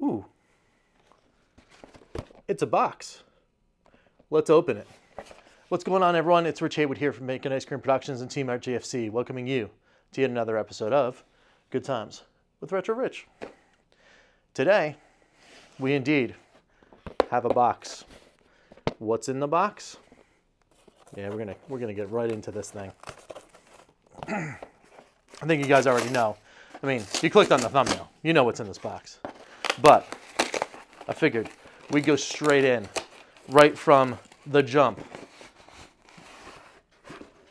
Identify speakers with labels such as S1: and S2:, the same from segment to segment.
S1: Ooh. It's a box. Let's open it. What's going on, everyone? It's Rich Haywood here from Bacon Ice Cream Productions and Team Art JFC, welcoming you to yet another episode of Good Times with Retro Rich. Today, we indeed have a box. What's in the box? Yeah, we're gonna we're gonna get right into this thing. I think you guys already know. I mean, you clicked on the thumbnail. You know what's in this box. But I figured we'd go straight in, right from the jump.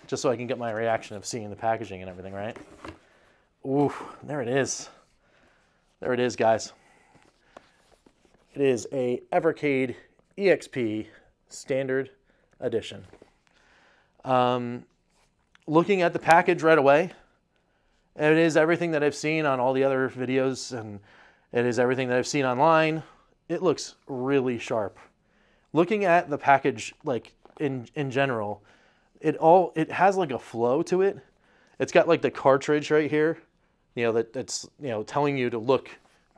S1: Just so I can get my reaction of seeing the packaging and everything, right? Ooh, there it is. There it is, guys. It is a Evercade EXP Standard Edition. Um, looking at the package right away, it is everything that I've seen on all the other videos, and it is everything that I've seen online. It looks really sharp. Looking at the package, like in in general, it all it has like a flow to it. It's got like the cartridge right here, you know that that's you know telling you to look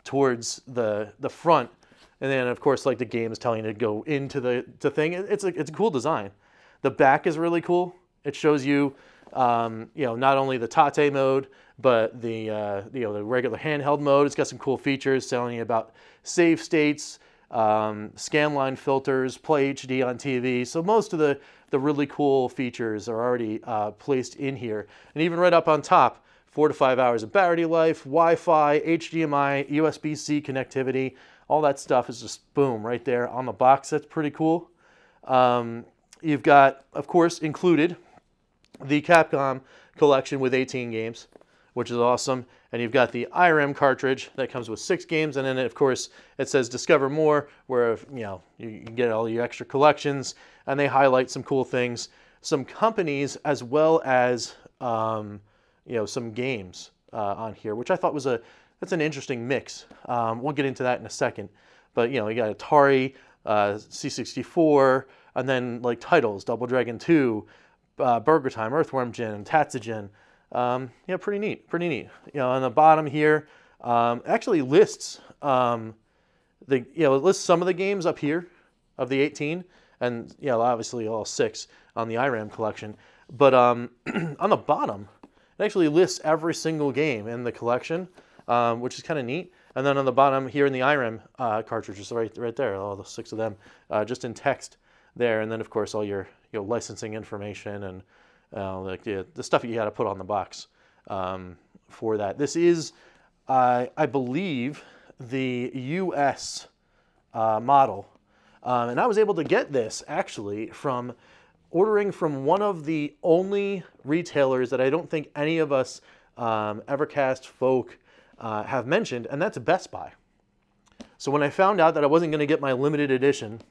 S1: towards the the front, and then of course like the game is telling you to go into the the thing. It's a it's a cool design. The back is really cool. It shows you um, you know not only the Tate mode but the uh, you know the regular handheld mode. It's got some cool features telling you about save states, um, scanline filters, play HD on TV. So most of the the really cool features are already uh, placed in here, and even right up on top, four to five hours of battery life, Wi-Fi, HDMI, USB-C connectivity. All that stuff is just boom right there on the box. That's pretty cool. Um, you've got, of course, included the Capcom collection with 18 games which is awesome. And you've got the Irem cartridge that comes with six games, and then of course it says Discover More, where you know you get all your extra collections, and they highlight some cool things, some companies as well as um, you know some games uh, on here, which I thought was a that's an interesting mix. Um, we'll get into that in a second, but you know you got Atari, uh, C64, and then like titles, Double Dragon 2, uh, Burger Time, Earthworm Jim, Tatsujin. Um, yeah, pretty neat, pretty neat. You know, on the bottom here, um, actually lists um, the you know it lists some of the games up here of the 18, and you know obviously all six on the Irem collection. But um, on the bottom, it actually lists every single game in the collection, um, which is kind of neat. And then on the bottom here in the Irem uh, cartridges, right right there, all the six of them, uh, just in text there. And then of course all your you know licensing information and uh, like the, the stuff you got to put on the box um, for that. This is, uh, I believe, the US uh, model. Um, and I was able to get this actually from ordering from one of the only retailers that I don't think any of us um, Evercast folk uh, have mentioned, and that's Best Buy. So when I found out that I wasn't going to get my limited edition,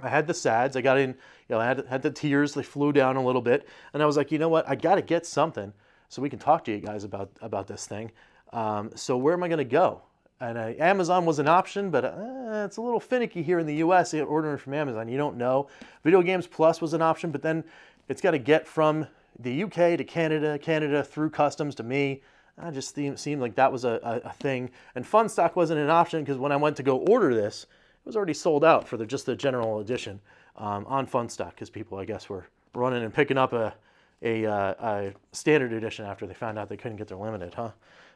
S1: I had the sads. I got in, you know, I had, had the tears. They flew down a little bit, and I was like, you know what? I got to get something so we can talk to you guys about about this thing. Um, so where am I going to go? And uh, Amazon was an option, but uh, it's a little finicky here in the U.S. ordering from Amazon. You don't know. Video Games Plus was an option, but then it's got to get from the U.K. to Canada, Canada through customs to me. I just seemed like that was a, a, a thing. And Funstock wasn't an option because when I went to go order this, it was already sold out for the, just the general edition um, on Funstock because people, I guess, were running and picking up a, a, uh, a, standard edition after they found out they couldn't get their limited, huh?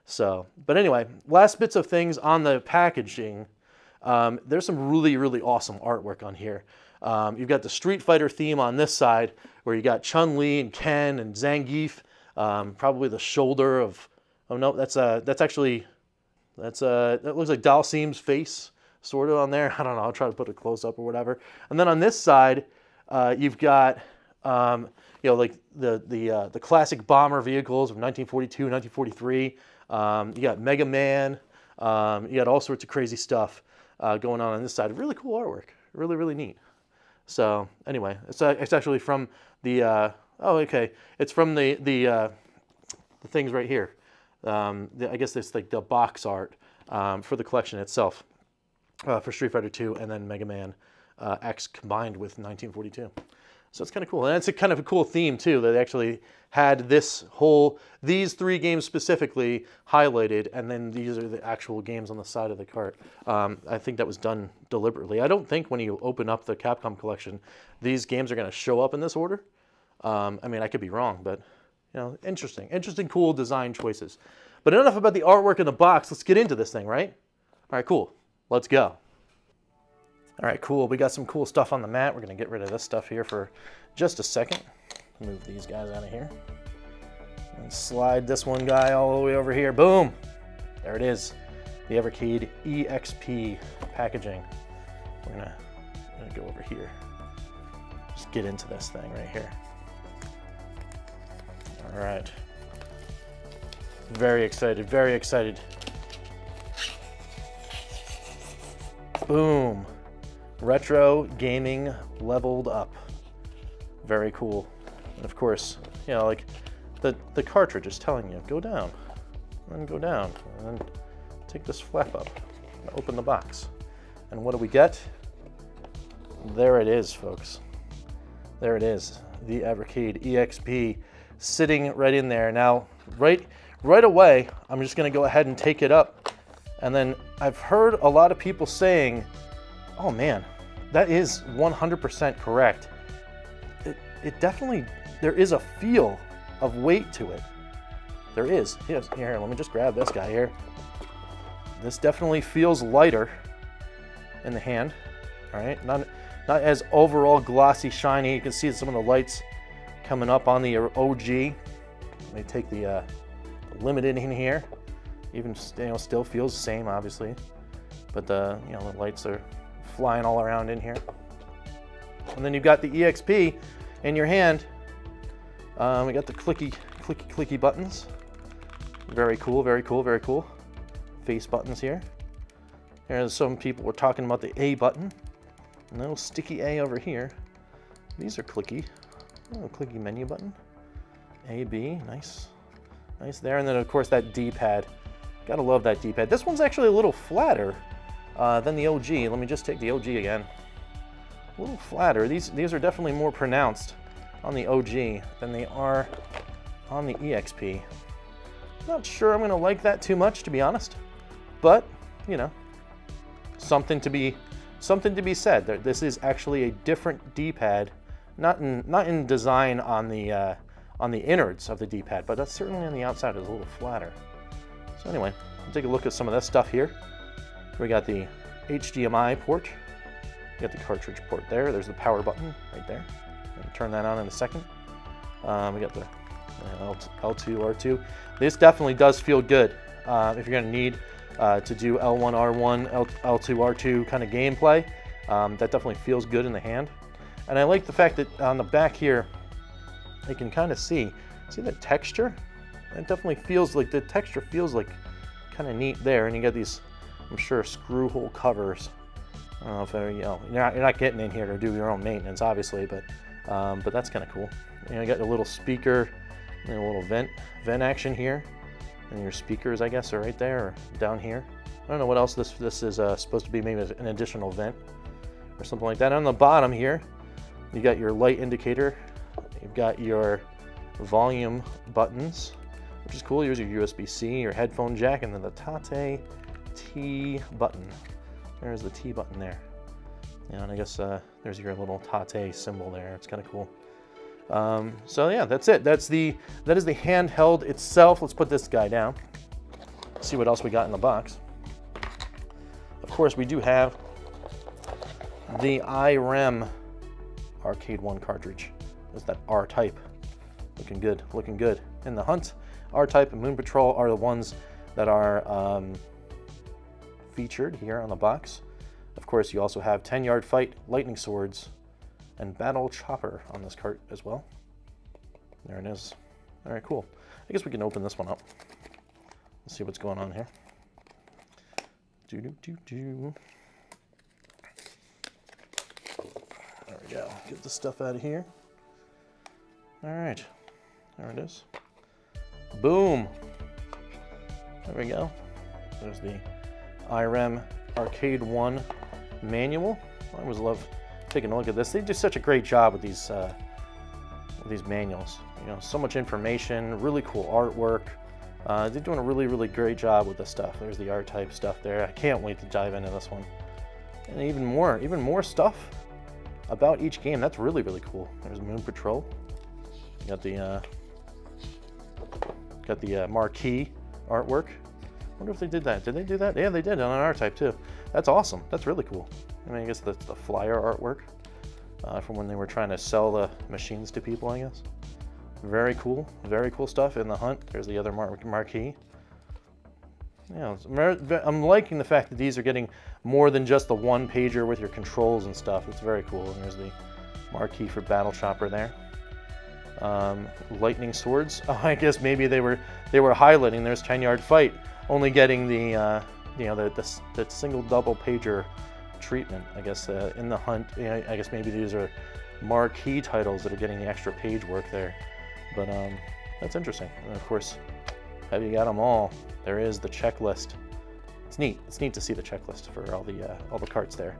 S1: So, but anyway, last bits of things on the packaging. Um, there's some really, really awesome artwork on here. Um, you've got the Street Fighter theme on this side, where you got Chun Li and Ken and Zangief. Um, probably the shoulder of. Oh no, that's uh, that's actually that's uh, that looks like Dhalsim's face sort of on there. I don't know. I'll try to put a close up or whatever. And then on this side, uh, you've got um, you know like the the uh, the classic bomber vehicles of 1942, 1943. Um, you got Mega Man. Um, you got all sorts of crazy stuff uh, going on on this side. Really cool artwork. Really really neat. So anyway, it's it's actually from the uh, oh okay, it's from the the uh, the things right here. Um, I guess it's like the box art um, for the collection itself uh, for Street Fighter 2 and then Mega Man uh, X combined with 1942. So it's kind of cool. And it's a kind of a cool theme too, that they actually had this whole, these three games specifically highlighted, and then these are the actual games on the side of the cart. Um, I think that was done deliberately. I don't think when you open up the Capcom collection, these games are going to show up in this order. Um, I mean, I could be wrong, but you know, interesting, interesting, cool design choices. But enough about the artwork in the box. Let's get into this thing, right? All right, cool. Let's go. All right, cool. We got some cool stuff on the mat. We're gonna get rid of this stuff here for just a second. Move these guys out of here. And slide this one guy all the way over here. Boom! There it is. The Evercade EXP packaging. We're gonna, gonna go over here. Just get into this thing right here. All right. Very excited, very excited. Boom. Retro gaming leveled up. Very cool. And of course, you know, like the, the cartridge is telling you, go down, and go down, and take this flap up, open the box. And what do we get? There it is, folks. There it is, the Evercade EXP sitting right in there. Now, right, right away, I'm just gonna go ahead and take it up. And then I've heard a lot of people saying, oh man, that is 100% correct. It, it definitely, there is a feel of weight to it. There is. Here, here, let me just grab this guy here. This definitely feels lighter in the hand. All right, not, not as overall glossy, shiny. You can see some of the lights coming up on the OG. Let me take the, uh, the limited in here. Even you know, still feels the same, obviously, but the you know the lights are flying all around in here. And then you've got the EXP in your hand. Um, we got the clicky, clicky, clicky buttons. Very cool, very cool, very cool. Face buttons here. Here's some people were talking about the A button. No sticky A over here. These are clicky. Oh, clicky menu button. A, B, nice. Nice there. And then of course that D-pad. Gotta love that D-pad. This one's actually a little flatter uh, than the OG. Let me just take the OG again. A little flatter. These, these are definitely more pronounced on the OG than they are on the EXP. Not sure I'm gonna like that too much, to be honest. But, you know, something to be something to be said. This is actually a different D-pad not in not in design on the uh, on the innards of the D-pad, but that's certainly on the outside is a little flatter. So anyway, we'll take a look at some of this stuff here. We got the HDMI port. We got the cartridge port there. There's the power button right there. turn that on in a second. Um, we got the uh, L2, R2. This definitely does feel good uh, if you're going to need uh, to do L1, R1, L, L2, R2 kind of gameplay. Um, that definitely feels good in the hand. And I like the fact that on the back here, you can kind of see, see the texture? It definitely feels like, the texture feels like kind of neat there. And you got these, I'm sure, screw hole covers. I don't know if, you know, you're not, you're not getting in here to do your own maintenance, obviously, but um, but that's kind of cool. You, know, you got a little speaker and a little vent, vent action here. And your speakers, I guess, are right there or down here. I don't know what else this, this is uh, supposed to be, maybe an additional vent or something like that. On the bottom here, you got your light indicator. You've got your volume buttons, which is cool. Here's your USB-C, your headphone jack, and then the Tate T button. There's the T button there. And I guess uh, there's your little Tate symbol there. It's kind of cool. Um, so yeah, that's it. That's the that is the handheld itself. Let's put this guy down. See what else we got in the box. Of course, we do have the iRem Arcade 1 cartridge. Is that R-Type. Looking good, looking good. In the Hunt, R-Type and Moon Patrol are the ones that are um, featured here on the box. Of course, you also have 10 Yard Fight, Lightning Swords, and Battle Chopper on this cart as well. There it is. All right, cool. I guess we can open this one up. Let's see what's going on here. Do do do do. There we go. Get the stuff out of here. All right, there it is. Boom. There we go. There's the IREM Arcade 1 manual. I always love taking a look at this. They do such a great job with these uh, with these manuals. You know, so much information, really cool artwork. Uh, they're doing a really, really great job with this stuff. There's the R-Type stuff there. I can't wait to dive into this one. And even more, even more stuff about each game. That's really, really cool. There's Moon Patrol. You got the uh, got the uh, marquee artwork. wonder if they did that. Did they do that? Yeah, they did on an R-Type too. That's awesome. That's really cool. I mean, I guess that's the flyer artwork uh, from when they were trying to sell the machines to people, I guess. Very cool. Very cool stuff in the hunt. There's the other mar marquee. Yeah, I'm liking the fact that these are getting more than just the one pager with your controls and stuff. It's very cool. And there's the marquee for Battle Chopper there. Um, lightning swords. Oh, I guess maybe they were they were highlighting. There's 10 yard fight, only getting the uh, you know the, the, the single double pager treatment. I guess uh, in the hunt. You know, I guess maybe these are marquee titles that are getting the extra page work there. But um, that's interesting. And of course, have you got them all? There is the checklist. It's neat. It's neat to see the checklist for all the uh, all the carts there.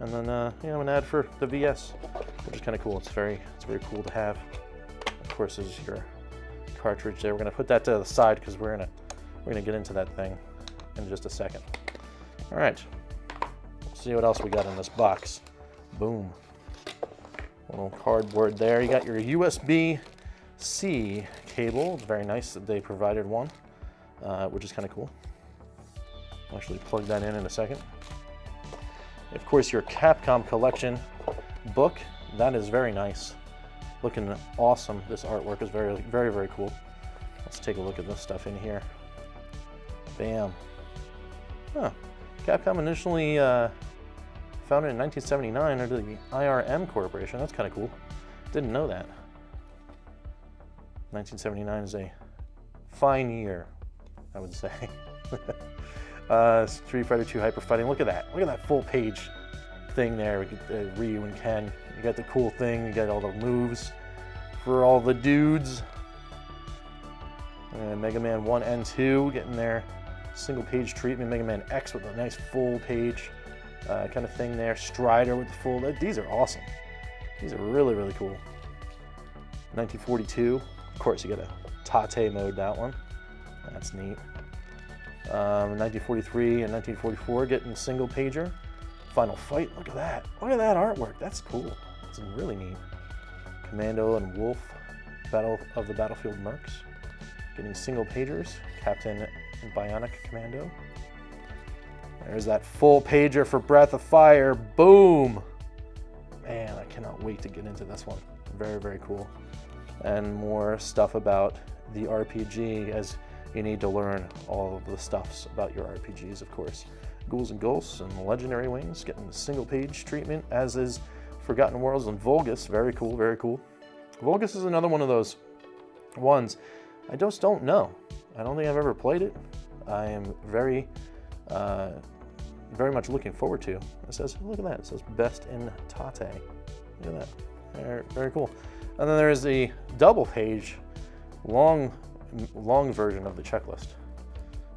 S1: And then uh, you know an ad for the VS, which is kind of cool. It's very it's very cool to have. Course, is your cartridge there. We're gonna put that to the side because we're gonna we're gonna get into that thing in just a second. All right. Let's see what else we got in this box. Boom. Little cardboard there. You got your USB C cable. It's very nice that they provided one, uh, which is kind of cool. I'll actually plug that in in a second. Of course, your Capcom Collection book. That is very nice. Looking awesome. This artwork is very, very, very cool. Let's take a look at this stuff in here. Bam. Huh. Capcom initially uh, founded in 1979 under the IRM Corporation. That's kind of cool. Didn't know that. 1979 is a fine year, I would say. uh, Street Fighter 2 Hyper Fighting. Look at that. Look at that full page thing there. We get uh, Ryu and Ken. You got the cool thing. You got all the moves for all the dudes. And Mega Man 1 and 2 getting their single page treatment. Mega Man X with a nice full page uh, kind of thing there. Strider with the full. These are awesome. These are really, really cool. 1942. Of course, you got a Tate mode, that one. That's neat. Um, 1943 and 1944, getting single pager. Final Fight, look at that. Look at that artwork, that's cool. It's really neat. Commando and Wolf, Battle of the Battlefield Mercs. Getting single pagers, Captain Bionic Commando. There's that full pager for Breath of Fire, boom! Man, I cannot wait to get into this one. Very, very cool and more stuff about the RPG as you need to learn all of the stuffs about your RPGs, of course. Ghouls and Ghosts and Legendary Wings getting the single page treatment, as is Forgotten Worlds and Vulgus. Very cool, very cool. Vulgus is another one of those ones I just don't know. I don't think I've ever played it. I am very, uh, very much looking forward to. It says, look at that, it says best in Tate. Look at that. Very, very cool. And then there's the double page, long, long version of the checklist.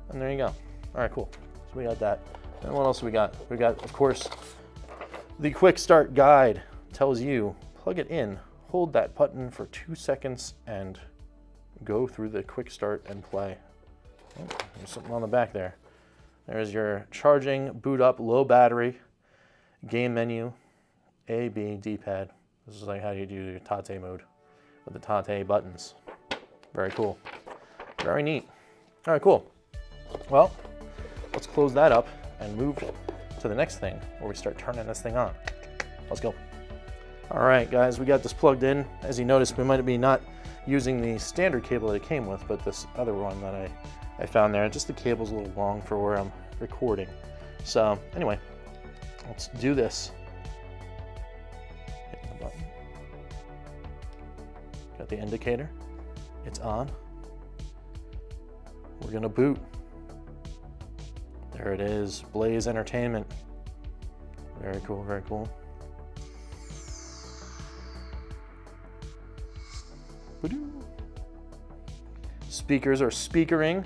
S1: And there you go. All right, cool. So we got that. And what else we got? We got, of course, the quick start guide tells you plug it in, hold that button for two seconds, and go through the quick start and play. Oh, there's something on the back there. There's your charging, boot up, low battery, game menu, A, B, D-pad, this is like how you do your Tate mode with the Tate buttons. Very cool. Very neat. All right, cool. Well, let's close that up and move to the next thing where we start turning this thing on. Let's go. All right, guys, we got this plugged in. As you notice, we might be not using the standard cable that it came with, but this other one that I, I found there, just the cable's a little long for where I'm recording. So anyway, let's do this. The button. got the indicator. It's on. We're gonna boot. There it is, Blaze Entertainment. Very cool, very cool. Speakers are speakering.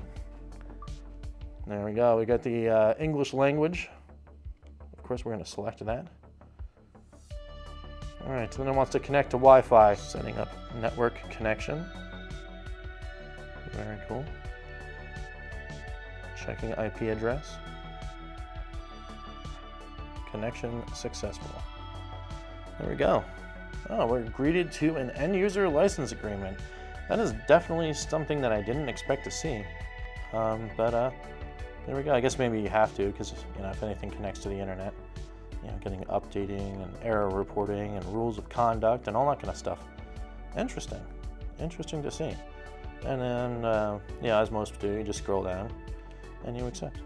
S1: There we go, we got the uh, English language. Of course, we're gonna select that. All right, so then it wants to connect to Wi-Fi. Setting up network connection. Very cool. Checking IP address. Connection successful. There we go. Oh, we're greeted to an end user license agreement. That is definitely something that I didn't expect to see. Um, but uh, there we go. I guess maybe you have to because you know if anything connects to the internet, you know, getting updating and error reporting and rules of conduct and all that kind of stuff. Interesting. Interesting to see. And then, uh, yeah, as most do, you just scroll down and you accept.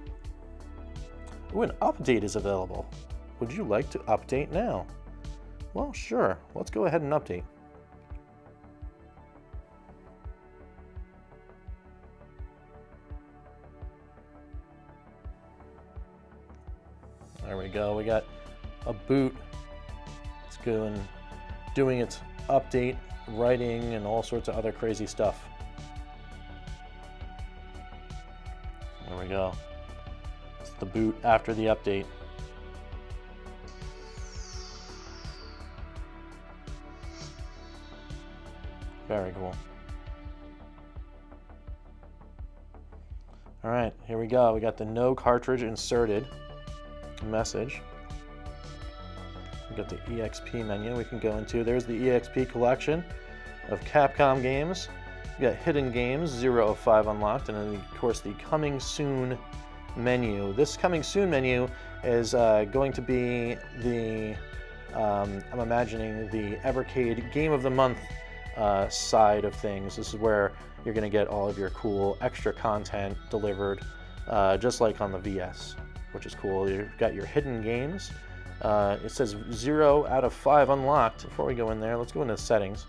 S1: Ooh, an update is available. Would you like to update now? Well, sure. Let's go ahead and update. There we go. We got a boot. It's going, doing its update, writing, and all sorts of other crazy stuff. There we go. It's the boot after the update. Very cool. All right, here we go. We got the no cartridge inserted message. We got the EXP menu we can go into. There's the EXP collection of Capcom games. We got hidden games, 0 of 5 unlocked, and then of course the coming soon menu. This coming soon menu is uh, going to be the, um, I'm imagining the Evercade Game of the Month uh, side of things. This is where you're going to get all of your cool extra content delivered, uh, just like on the VS, which is cool. You've got your hidden games. Uh, it says zero out of five unlocked. Before we go in there, let's go into the settings.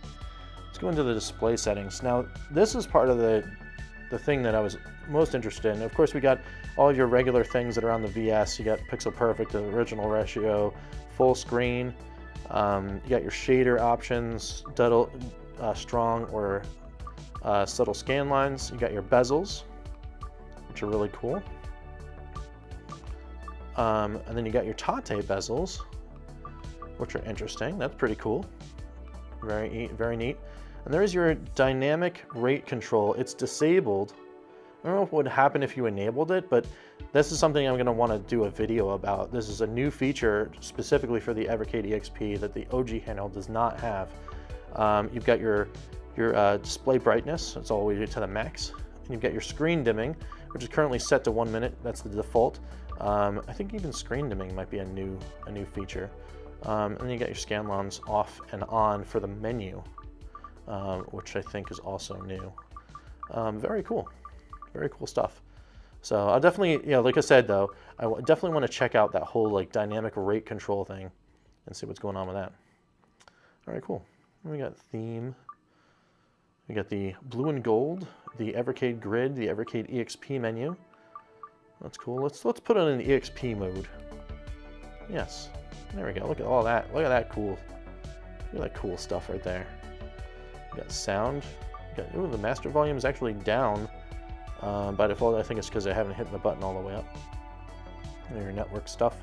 S1: Let's go into the display settings. Now, this is part of the the thing that I was most interested in. Of course, we got all of your regular things that are on the VS. You got pixel perfect, the original ratio, full screen. Um, you got your shader options, uh, strong or uh, subtle scan lines. You got your bezels, which are really cool. Um, and then you got your Tate bezels, which are interesting. That's pretty cool. Very, very neat. And there's your dynamic rate control. It's disabled. I don't know what would happen if you enabled it, but this is something I'm going to want to do a video about. This is a new feature specifically for the Evercade EXP that the OG handheld does not have. Um, you've got your, your uh, display brightness, it's all the way to the max. And you've got your screen dimming, which is currently set to one minute, that's the default. Um, I think even screen dimming might be a new, a new feature. Um, and then you got your scan lines off and on for the menu, um, which I think is also new. Um, very cool, very cool stuff. So I'll definitely, you know, like I said though, I definitely want to check out that whole like dynamic rate control thing and see what's going on with that. All right, cool. We got theme. We got the blue and gold, the Evercade grid, the Evercade EXP menu. That's cool. Let's let's put it in the EXP mode. Yes. There we go. Look at all that. Look at that cool. Look at that cool stuff right there. Got sound. Got, ooh, the master volume is actually down. Um, by default, I think it's because I haven't hit the button all the way up. There your network stuff.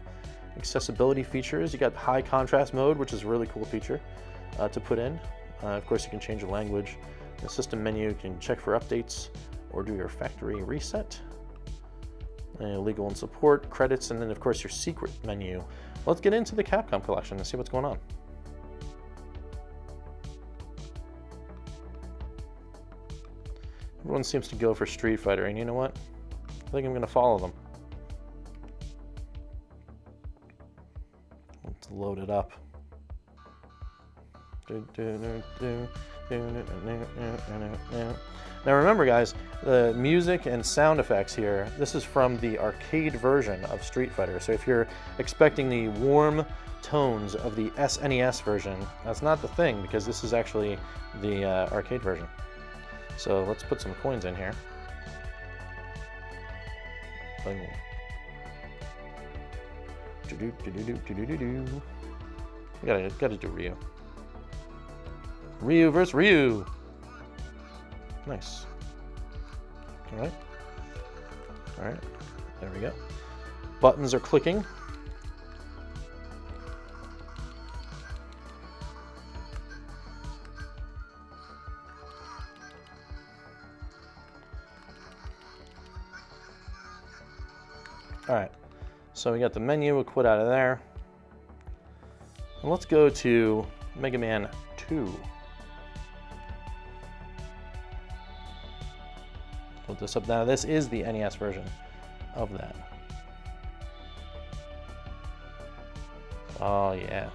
S1: Accessibility features. You got high contrast mode, which is a really cool feature uh, to put in. Uh, of course, you can change the language. The system menu, you can check for updates or do your factory reset. Uh, legal and support, credits, and then of course your secret menu. Let's get into the Capcom collection and see what's going on. Everyone seems to go for Street Fighter, and you know what? I think I'm going to follow them. Let's load it up. Now remember guys, the music and sound effects here, this is from the arcade version of Street Fighter. So if you're expecting the warm tones of the SNES version, that's not the thing because this is actually the uh, arcade version. So let's put some coins in here. Boom. Do do do do do do do. Gotta gotta do Ryu. Ryu versus Ryu. Nice. All right. All right. There we go. Buttons are clicking. All right, so we got the menu, we'll quit out of there. And let's go to Mega Man 2. Put this up now. This is the NES version of that. Oh yeah.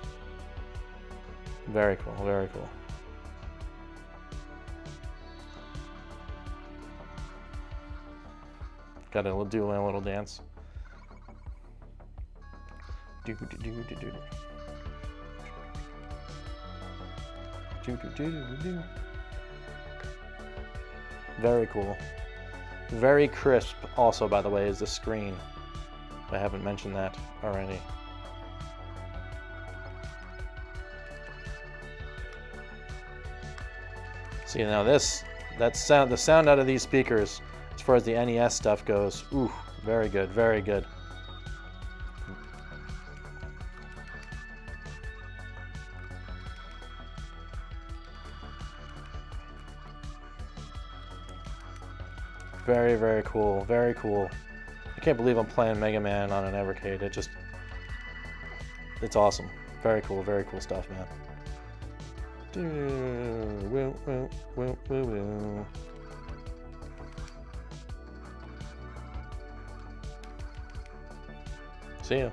S1: Very cool, very cool. Got to do a little dance. Do do do do do. Do do do do do. Very cool. Very crisp. Also, by the way, is the screen. I haven't mentioned that already. See now this, that sound, the sound out of these speakers, as far as the NES stuff goes, ooh, very good, very good. Very, very cool, very cool. I can't believe I'm playing Mega Man on an Evercade. It just, it's awesome. Very cool, very cool stuff, man. See ya.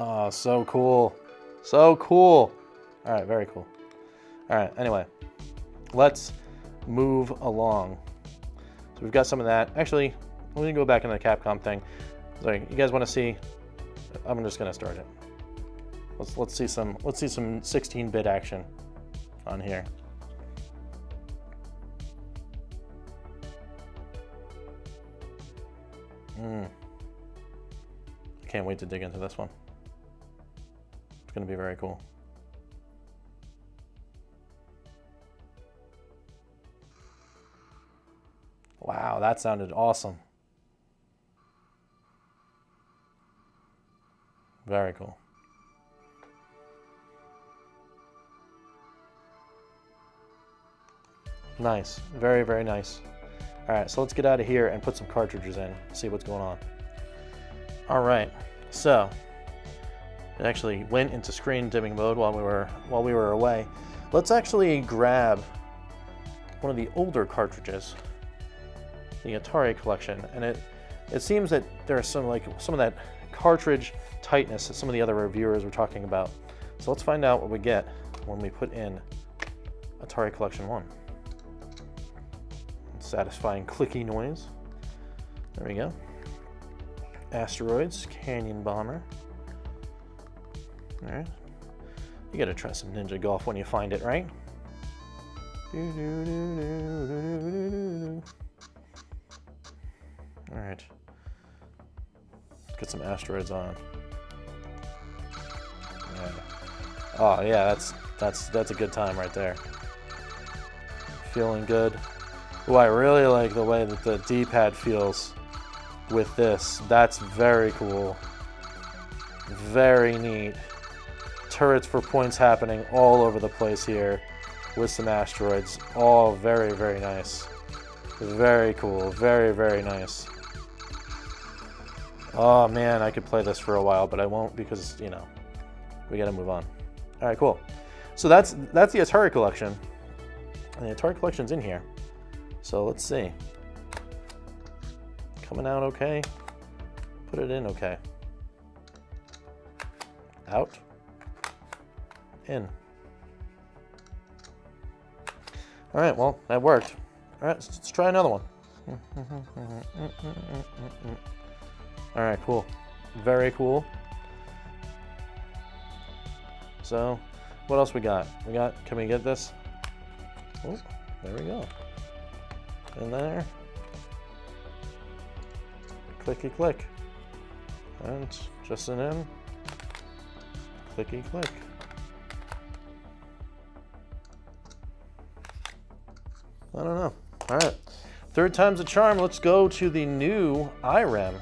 S1: Oh, so cool. So cool. All right, very cool. All right, anyway, let's move along. So we've got some of that. Actually, let me go back into the Capcom thing. Sorry, you guys want to see? I'm just gonna start it. Let's let's see some let's see some 16-bit action on here. Hmm. Can't wait to dig into this one. It's gonna be very cool. Wow, that sounded awesome. Very cool. Nice. Very, very nice. All right, so let's get out of here and put some cartridges in, see what's going on. All right, so it actually went into screen dimming mode while we were while we were away. Let's actually grab one of the older cartridges the Atari collection, and it it seems that there's some like some of that cartridge tightness that some of the other reviewers were talking about. So let's find out what we get when we put in Atari Collection 1. Satisfying clicky noise. There we go. Asteroids, Canyon Bomber. Alright. You gotta try some Ninja Golf when you find it, right? All right. Get some asteroids on. Yeah. Oh yeah, that's that's that's a good time right there. Feeling good. Oh, I really like the way that the D-pad feels with this. That's very cool. Very neat. Turrets for points happening all over the place here with some asteroids. All very, very nice. Very cool. Very, very nice. Oh man, I could play this for a while, but I won't because, you know, we gotta move on. All right, cool. So that's that's the Atari collection. And the Atari collection's in here. So let's see. Coming out okay. Put it in okay. Out. In. All right, well, that worked. All right, let's try another one. All right, cool. Very cool. So, what else we got? We got, can we get this? Oh, there we go. In there. Clicky click. And just an in. Clicky click. I don't know. All right. Third time's a charm. Let's go to the new IREM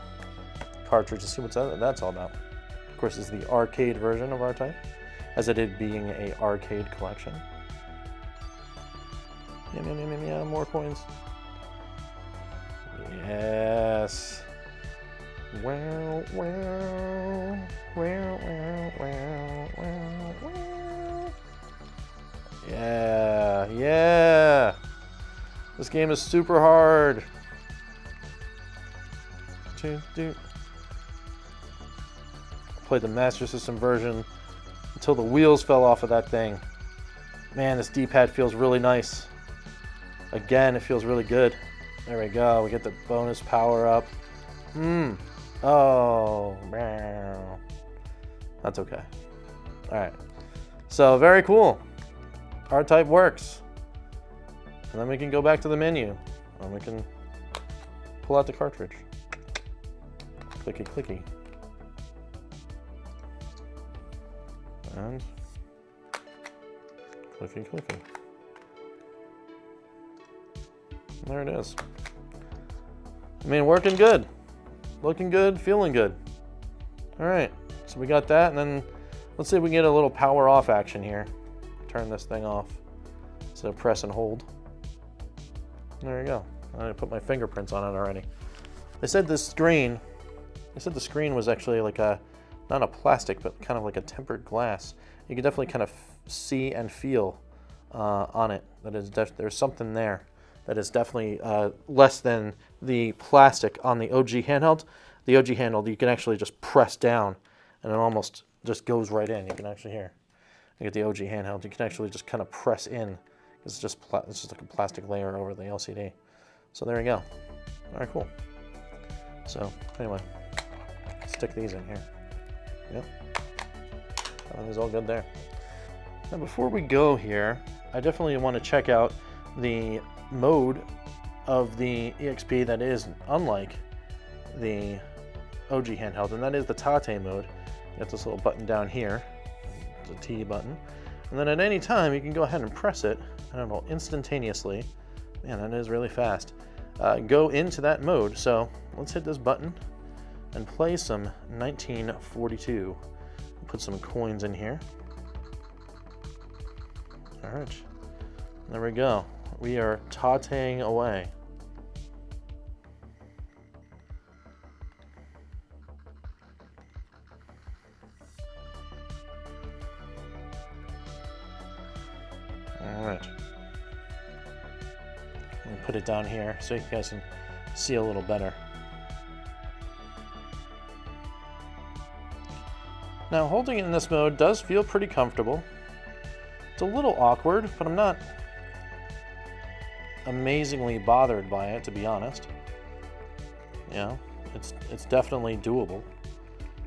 S1: cartridge to see what that's all about. Of course, it's the arcade version of R-Type, as it did being a arcade collection. Yum, yum, yum, yum, more coins. Yes. Wow, wow, wow, wow, wow, wow, wow. Yeah, yeah. This game is super hard. Played the Master System version until the wheels fell off of that thing. Man, this D-pad feels really nice. Again, it feels really good. There we go. We get the bonus power up. Hmm. Oh, that's okay. All right. So very cool. R-Type works. And then we can go back to the menu and we can pull out the cartridge. Clicky, clicky. And clicky, clicky. There it is. I mean, working good. Looking good, feeling good. All right, so we got that, and then let's see if we can get a little power off action here. Turn this thing off So press and hold. There you go. I put my fingerprints on it already. They said this screen, they said the screen was actually like a, not a plastic, but kind of like a tempered glass. You can definitely kind of see and feel uh, on it that is there's something there that is definitely uh, less than the plastic on the OG handheld. The OG handheld, you can actually just press down and it almost just goes right in. You can actually hear. You get the OG handheld, you can actually just kind of press in. It's just, it's just like a plastic layer over the LCD. So there you go. All right, cool. So anyway, stick these in here. Yep. Everything's all good there. Now before we go here, I definitely want to check out the mode of the EXP that is unlike the OG handheld, and that is the Tate mode. You got this little button down here, the T button, and then at any time you can go ahead and press it, and it will instantaneously, man, that is really fast, uh, go into that mode. So let's hit this button and play some 1942. Put some coins in here. All right, there we go. We are tateing away. Down here so you guys can see a little better. Now holding it in this mode does feel pretty comfortable. It's a little awkward, but I'm not amazingly bothered by it, to be honest. You know, it's, it's definitely doable,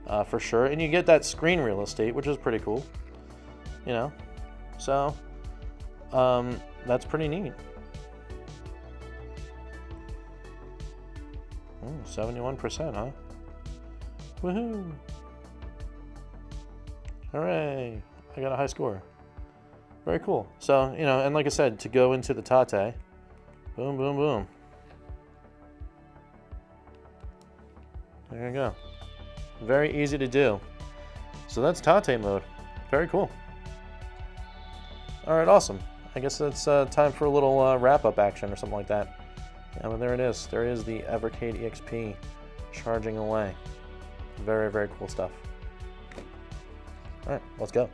S1: uh, for sure. And you get that screen real estate, which is pretty cool, you know. So, um, that's pretty neat. 71%, huh? Woohoo! Hooray! I got a high score. Very cool. So, you know, and like I said, to go into the Tate, Boom, boom, boom. There you go. Very easy to do. So that's Tate mode. Very cool. All right, awesome. I guess it's uh, time for a little uh, wrap-up action or something like that. Yeah, well, there it is. There is the Evercade EXP charging away. Very, very cool stuff. All right, let's go.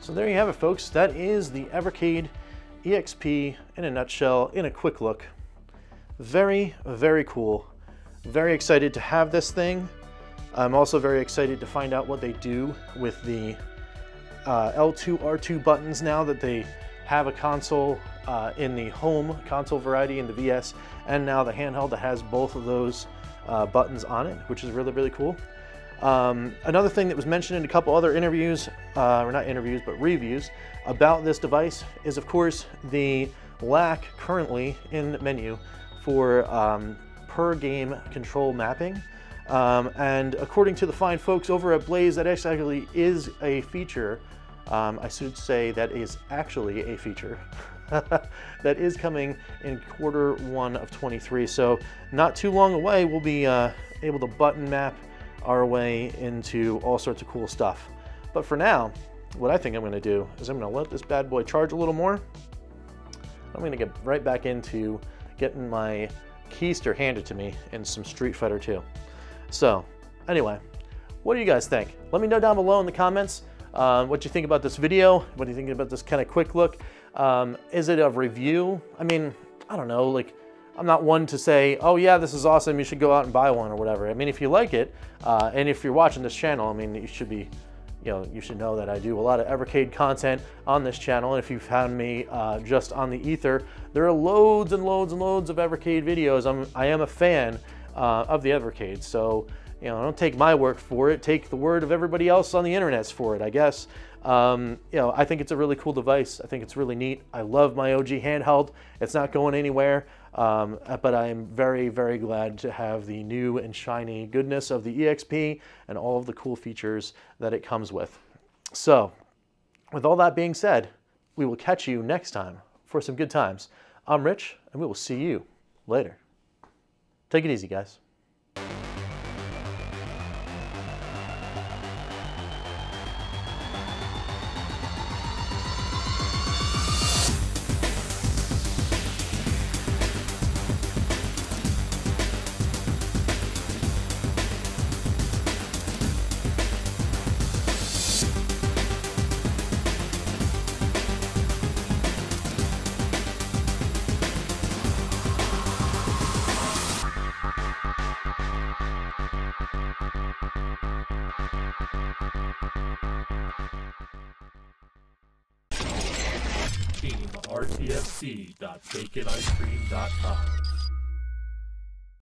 S1: So there you have it, folks. That is the Evercade EXP in a nutshell, in a quick look. Very, very cool. Very excited to have this thing. I'm also very excited to find out what they do with the uh, L2, R2 buttons now that they have a console uh, in the home console variety in the VS, and now the handheld that has both of those uh, buttons on it, which is really, really cool. Um, another thing that was mentioned in a couple other interviews, uh, or not interviews, but reviews about this device is of course the lack currently in menu for um, per game control mapping. Um, and according to the fine folks over at Blaze, that actually is a feature. Um, I should say that is actually a feature that is coming in quarter one of 23. So not too long away, we'll be uh, able to button map our way into all sorts of cool stuff. But for now, what I think I'm gonna do is I'm gonna let this bad boy charge a little more. I'm gonna get right back into getting my keister handed to me in some Street Fighter 2. So, anyway, what do you guys think? Let me know down below in the comments um, what you think about this video. What do you think about this kind of quick look? Um, is it a review? I mean, I don't know, like, I'm not one to say, oh yeah, this is awesome, you should go out and buy one or whatever. I mean, if you like it, uh, and if you're watching this channel, I mean, you should be, you know, you should know that I do a lot of Evercade content on this channel. And if you found me uh, just on the ether, there are loads and loads and loads of Evercade videos. I'm, I am a fan uh, of the Evercade. So, you know, don't take my work for it, take the word of everybody else on the internets for it, I guess. Um, you know, I think it's a really cool device. I think it's really neat. I love my OG handheld. It's not going anywhere, um, but I'm very, very glad to have the new and shiny goodness of the EXP and all of the cool features that it comes with. So, with all that being said, we will catch you next time for some good times. I'm Rich, and we will see you later. Take it easy, guys.